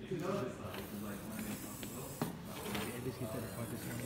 Maybe he's gonna this.